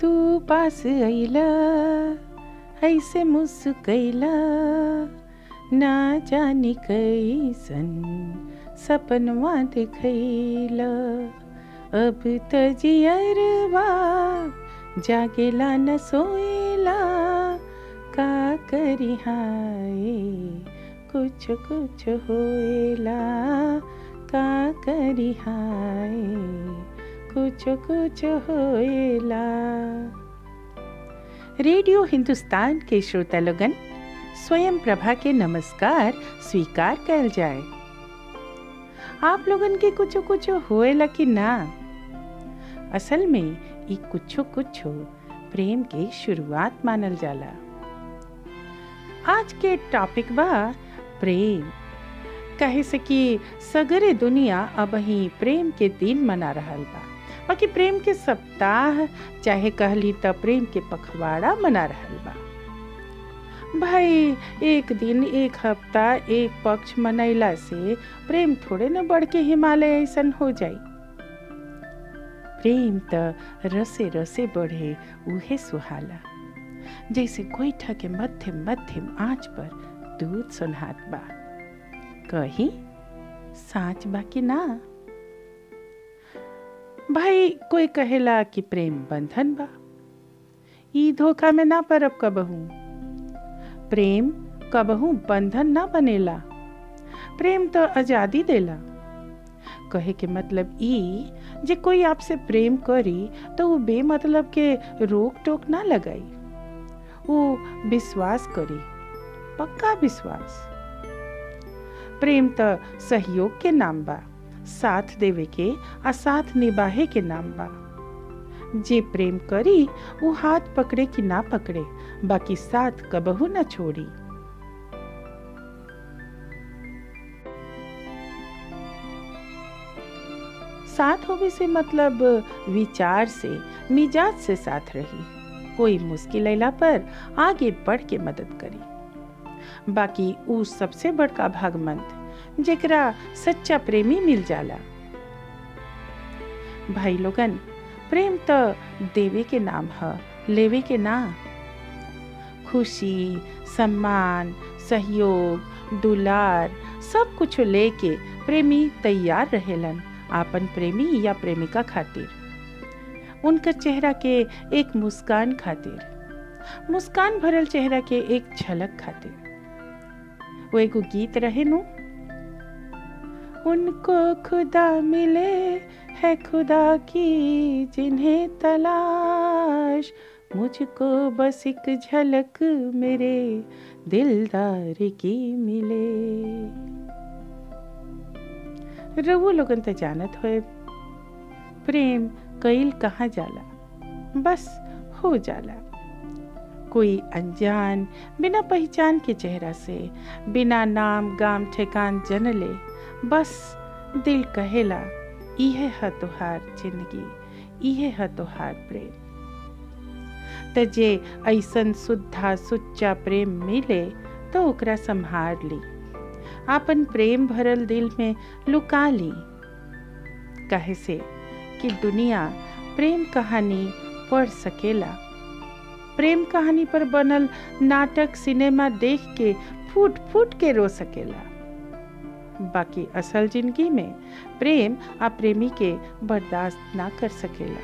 तू पास अइला, ऐसे मुस्कैला ना जानी कैसन सपनवा देखैला अब त जियरवा जागेला न सोएला का करी हाय, कुछ कुछ होएला का करी हाय कुछ कुछ होएला रेडियो हिंदुस्तान के श्रोता लोगन, स्वयं प्रभा के नमस्कार स्वीकार कर जाए। आप लोगन के कुछ कुछ होएला कि ना? असल में ई कुछ कुछो प्रेम के शुरुआत मानल जाला। आज के टॉपिक बा प्रेम। कहे से कि सगरे दुनिया अब ही प्रेम के दिन मना रहा बा। बाकी प्रेम के सप्ताह, चाहे कहली त प्रेम के पखवाड़ा मना रहल बा। भाई, एक दिन, एक हफ़्ता, एक पक्ष मनैला से प्रेम थोड़े न बढ़ के हिमालय ऐसन हो जाई। प्रेम त रसे रसे बढ़े, उहे सुहाला। जैसे गोईठा के मध्यम मध्यम आँच पर दूध सुनहात बा। कही साँच बा कि ना? भाई, कोई कहेला कि प्रेम बंधन बा? ई धोखा में ना परब कबहू। प्रेम कबहू बंधन ना बनेला। प्रेम तो आज़ादी देला। कहे के मतलब ई जे कोई आपसे प्रेम करी तो वो बेमतलब के रोक टोक ना लगाई। वो विश्वास करी, पक्का विश्वास। प्रेम तो सहयोग के नाम बा। साथ देवे के, आ साथ निभाहे के नाम बा। जे प्रेम करी वो हाथ पकड़े कि ना पकड़े, बाकी साथ कबहू न छोड़ी। साथ होवे से मतलब विचार से, मिजाज से साथ रही। कोई मुश्किल अला पर आगे बढ़ के मदद करी। बाकी ऊ सबसे बड़का भागमंत। जेकरा सच्चा प्रेमी मिल जाला। भाई लोगन, प्रेम तो देवे के नाम है, लेवे के ना। खुशी, सम्मान, सहयोग, दुलार, सब कुछ लेके प्रेमी तैयार रहेलन, आपन प्रेमी या प्रेमिका खातिर। उनका चेहरा के एक मुस्कान खातिर। मुस्कान भरल चेहरा के एक झलक खातिर। वो एगो गीत रहे नु उनको खुदा मिले है खुदा की, जिन्हें तलाश। मुझको बस एक झलक मेरे दिलदार की मिले। रवो लोगन त जानत होए प्रेम कईल कहाँ जाला? बस हो जाला। कोई अनजान, बिना पहचान के चेहरा से, बिना नाम, गाम, ठेकान जनले बस दिल कहेला, इहे है तोहार ज़िंदगी, इहे है तोहार प्रेम। त जे ऐसन शुद्धा सुच्चा प्रेम मिले तो ओकरा संभार ली। आपन प्रेम भरल दिल में लुका ली। कहे से कि दुनिया प्रेम कहानी पढ़ सकेला। प्रेम कहानी पर बनल नाटक सिनेमा देख के फूट फूट के रो सकेला। बाकी असल ज़िंदगी में प्रेम आ प्रेमी के बर्दाश्त ना कर सकेला।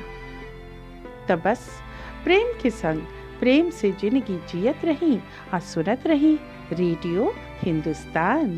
तब बस प्रेम के संग प्रेम से ज़िंदगी जियत रही आ सुनत रही, रेडियो हिंदुस्तान।